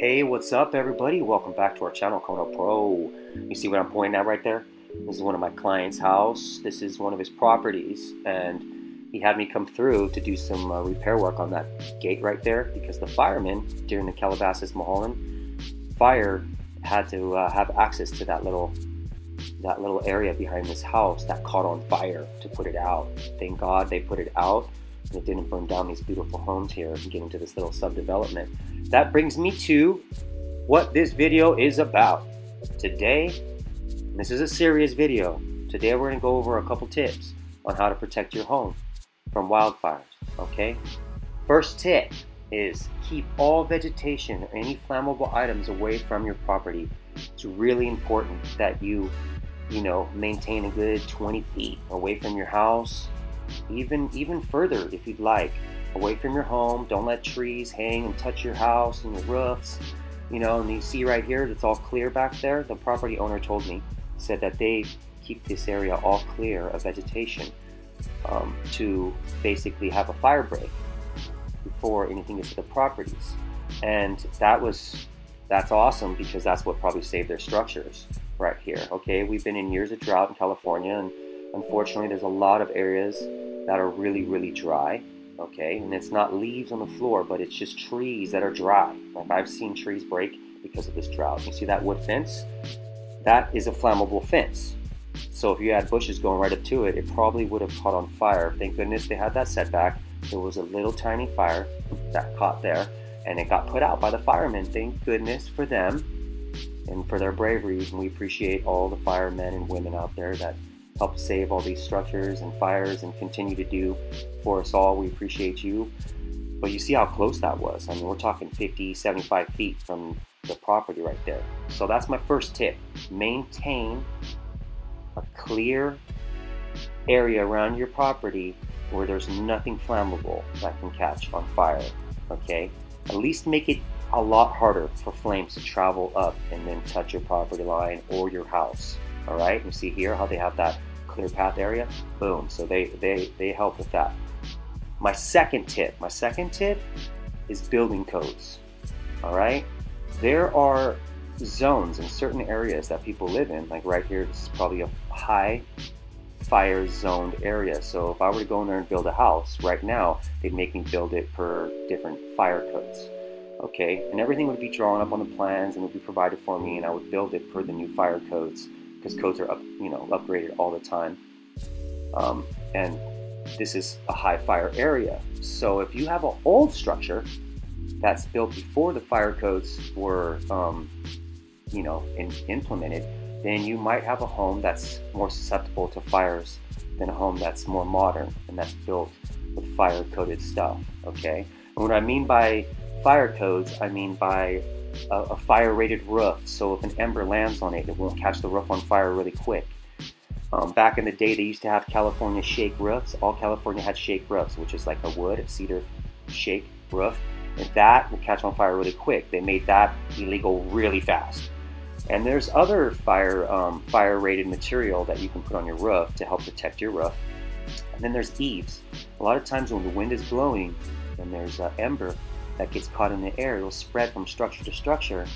Hey, what's up, everybody? Welcome back to our channel, Co-Know-Pro. You see what I'm pointing at right there? This is one of my client's house. This is one of his properties, and he had me come through to do some uh, repair work on that gate right there because the firemen during the Calabasas Mulholland fire had to uh, have access to that little that little area behind this house that caught on fire to put it out. Thank God they put it out and it didn't burn down these beautiful homes here and get into this little subdevelopment. That brings me to what this video is about. Today, this is a serious video. Today we're going to go over a couple tips on how to protect your home from wildfires, okay? First tip is keep all vegetation or any flammable items away from your property. It's really important that you, you know, maintain a good 20 feet away from your house, even even further if you'd like. Away from your home don't let trees hang and touch your house and your roofs. You know and you see right here it's all clear back there. The property owner told me said that they keep this area all clear of vegetation um, to basically have a fire break before anything gets to the properties. And that was that's awesome because that's what probably saved their structures right here. Okay we've been in years of drought in california and Unfortunately, there's a lot of areas that are really, really dry. Okay, and it's not leaves on the floor, but it's just trees that are dry. Like I've seen trees break because of this drought. You see that wood fence? That is a flammable fence. So if you had bushes going right up to it, it probably would have caught on fire. Thank goodness they had that setback. There was a little tiny fire that caught there, and it got put out by the firemen. Thank goodness for them and for their bravery. And we appreciate all the firemen and women out there that help save all these structures and fires and continue to do for us all. We appreciate you. But you see how close that was. I mean, we're talking 50, 75 feet from the property right there. So that's my first tip. Maintain a clear area around your property where there's nothing flammable that can catch on fire. Okay? At least make it a lot harder for flames to travel up and then touch your property line or your house. All right, you see here how they have that clear path area. Boom. So they they they help with that. My second tip. My second tip is building codes. All right. There are zones in certain areas that people live in. Like right here, this is probably a high fire zoned area. So if I were to go in there and build a house right now, they'd make me build it per different fire codes okay? And everything would be drawn up on the plans and would be provided for me, and I would build it per the new fire codes because codes are up, you know, upgraded all the time. Um, and this is a high fire area. So if you have an old structure that's built before the fire codes were, um, you know, in, implemented, then you might have a home that's more susceptible to fires than a home that's more modern and that's built with fire coded stuff. Okay. And what I mean by fire codes, I mean by a, a fire rated roof. So if an ember lands on it, it won't catch the roof on fire really quick. Um, back in the day, they used to have California shake roofs. All California had shake roofs, which is like a wood, cedar shake roof. And that will catch on fire really quick. They made that illegal really fast. And there's other fire um, fire rated material that you can put on your roof to help protect your roof. And then there's eaves. A lot of times when the wind is blowing and there's uh, ember, that gets caught in the air. It'll spread from structure to structure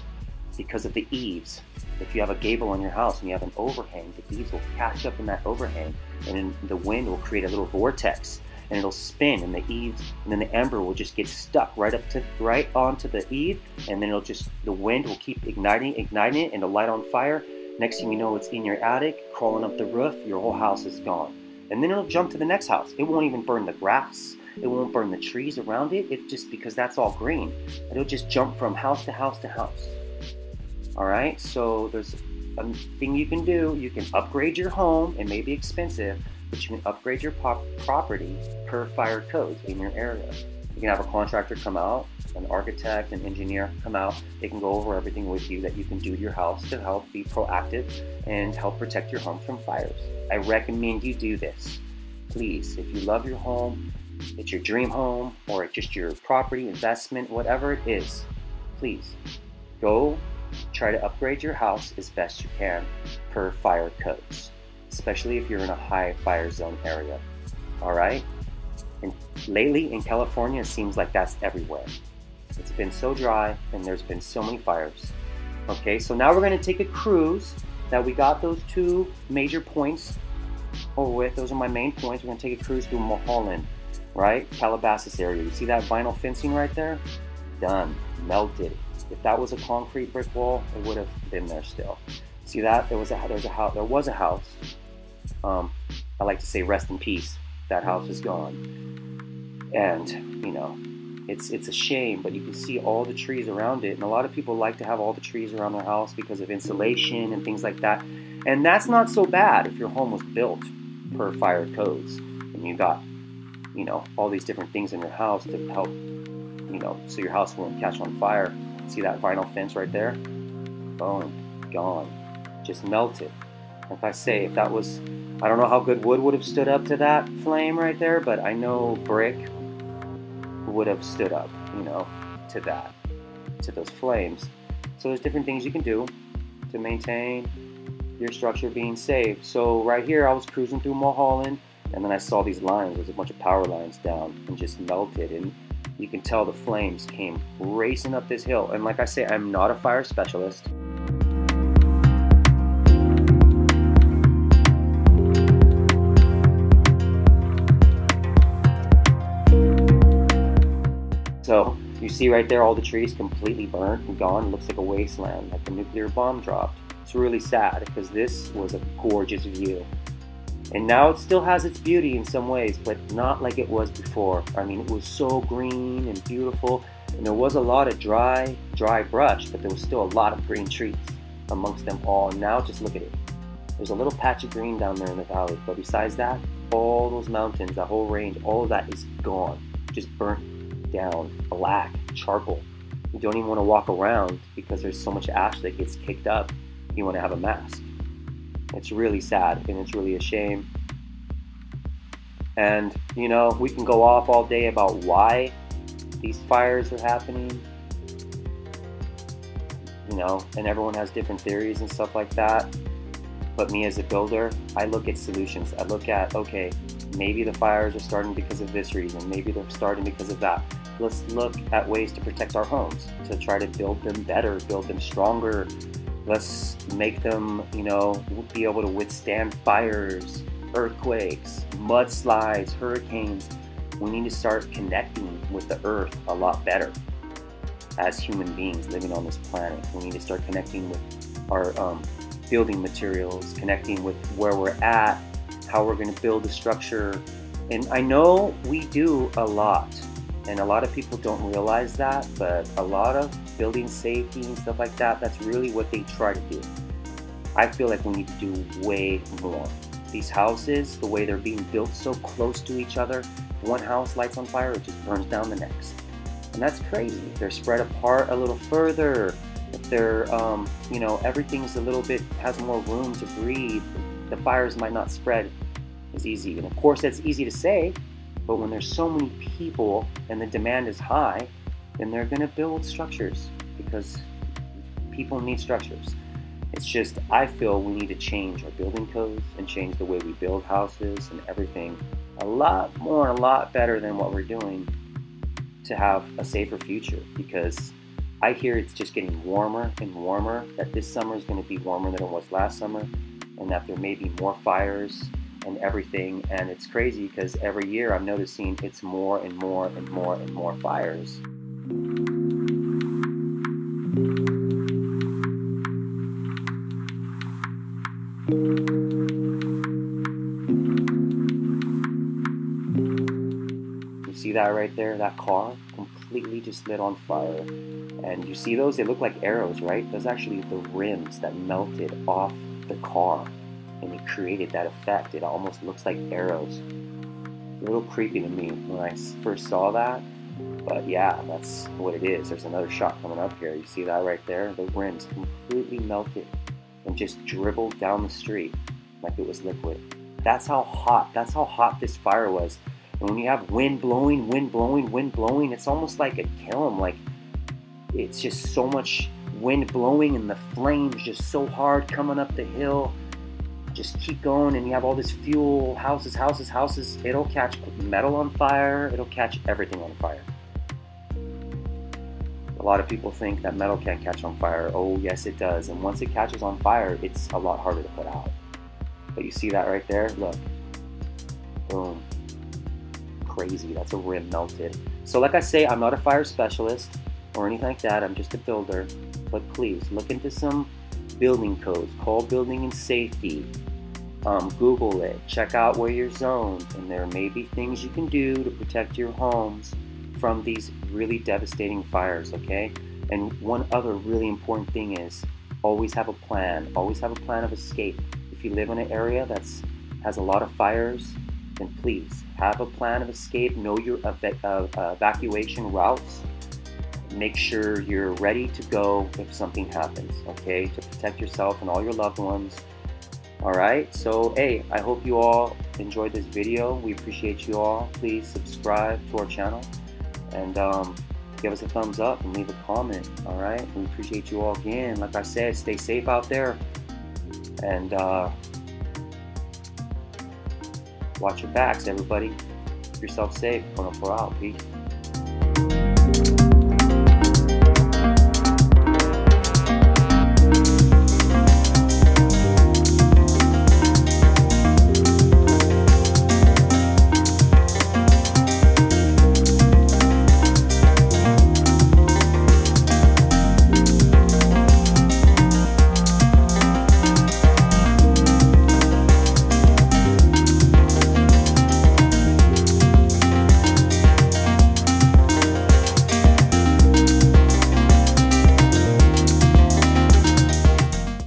because of the eaves. If you have a gable on your house and you have an overhang, the eaves will catch up in that overhang and the wind will create a little vortex and it'll spin and the eaves and then the ember will just get stuck right up to right onto the eave and then it'll just the wind will keep igniting igniting it and it'll light on fire next thing you know it's in your attic crawling up the roof your whole house is gone and then it'll jump to the next house it won't even burn the grass it won't burn the trees around it. It's just because that's all green. It'll just jump from house to house to house. All right. So there's a thing you can do. You can upgrade your home. It may be expensive, but you can upgrade your property per fire codes in your area. You can have a contractor come out, an architect, an engineer come out. They can go over everything with you that you can do to your house to help be proactive and help protect your home from fires. I recommend you do this. Please, if you love your home, it's your dream home or just your property investment, whatever it is, please go try to upgrade your house as best you can per fire codes, especially if you're in a high fire zone area. All right? And lately in California, it seems like that's everywhere. It's been so dry and there's been so many fires. Okay, so now we're going to take a cruise. That we got those two major points over with. Those are my main points. We're going to take a cruise through Mulholland, right? Calabasas area. You see that vinyl fencing right there? Done. Melted. If that was a concrete brick wall, it would have been there still. See that? There was a there's a house. There was a house. Um, I like to say rest in peace. That house is gone. And you know, it's it's a shame, but you can see all the trees around it. And a lot of people like to have all the trees around their house because of insulation and things like that. And that's not so bad if your home was built per fire codes and you got, you know, all these different things in your house to help, you know, so your house won't catch on fire. See that vinyl fence right there? Boom, gone, just melted. Like I say, if that was, I don't know how good wood would have stood up to that flame right there, but I know brick would have stood up, you know, to that, to those flames. So there's different things you can do to maintain your structure being safe. So right here, I was cruising through Mulholland, and then I saw these lines. There's a bunch of power lines down and just melted, and you can tell the flames came racing up this hill. And like I say, I'm not a fire specialist. So you see right there all the trees completely burnt and gone. It looks like a wasteland, like a nuclear bomb dropped. It's really sad because this was a gorgeous view. And now it still has its beauty in some ways, but not like it was before. I mean, it was so green and beautiful, and there was a lot of dry, dry brush, but there was still a lot of green trees amongst them all. And now just look at it. There's a little patch of green down there in the valley, but besides that, all those mountains, that whole range, all of that is gone, just burnt down, black, charcoal. You don't even want to walk around because there's so much ash that gets kicked up. You want to have a mask. It's really sad and it's really a shame. And, you know, we can go off all day about why these fires are happening. You know, and everyone has different theories and stuff like that. But me as a builder, I look at solutions. I look at, okay, maybe the fires are starting because of this reason, maybe they're starting because of that let's look at ways to protect our homes, to try to build them better, build them stronger. Let's make them, you know, be able to withstand fires, earthquakes, mudslides, hurricanes. We need to start connecting with the earth a lot better as human beings living on this planet. We need to start connecting with our um, building materials, connecting with where we're at, how we're going to build a structure. And I know we do a lot and a lot of people don't realize that, but a lot of building safety and stuff like that, that's really what they try to do. I feel like we need to do way more. These houses, the way they're being built so close to each other, one house lights on fire, it just burns down the next. And that's crazy. If they're spread apart a little further, if they're, um, you know, everything's a little bit, has more room to breathe, the fires might not spread as easy. And of course, that's easy to say, but when there's so many people and the demand is high, then they're going to build structures because people need structures. It's just, I feel we need to change our building codes and change the way we build houses and everything a lot more, and a lot better than what we're doing to have a safer future because I hear it's just getting warmer and warmer, that this summer is going to be warmer than it was last summer, and that there may be more fires and everything. And it's crazy because every year I'm noticing it's more and more and more and more fires. You see that right there? That car completely just lit on fire. And you see those? They look like arrows, right? Those are actually the rims that melted off the car and it created that effect. It almost looks like arrows. A little creepy to me when I first saw that, but yeah, that's what it is. There's another shot coming up here. You see that right there? The rims completely melted and just dribbled down the street like it was liquid. That's how hot, that's how hot this fire was. And when you have wind blowing, wind blowing, wind blowing, it's almost like a kiln. Like it's just so much wind blowing and the flames just so hard coming up the hill just keep going and you have all this fuel, houses, houses, houses, it'll catch metal on fire, it'll catch everything on fire. A lot of people think that metal can't catch on fire. Oh, yes, it does. And once it catches on fire, it's a lot harder to put out. But you see that right there? Look. Boom. Crazy. That's a rim melted. So, like I say, I'm not a fire specialist or anything like that. I'm just a builder. But please look into some building codes. Call building and safety. Um, Google it. Check out where you're zoned. And there may be things you can do to protect your homes from these really devastating fires, okay? And one other really important thing is always have a plan. Always have a plan of escape. If you live in an area that's has a lot of fires, then please have a plan of escape. Know your ev uh, evacuation routes. Make sure you're ready to go if something happens, okay? To protect yourself and all your loved ones. All right, so hey, I hope you all enjoyed this video. We appreciate you all. Please subscribe to our channel and um, give us a thumbs up and leave a comment. All right, we appreciate you all again. Like I said, stay safe out there and uh, watch your backs, everybody. Keep yourself safe. Going up out. Peace.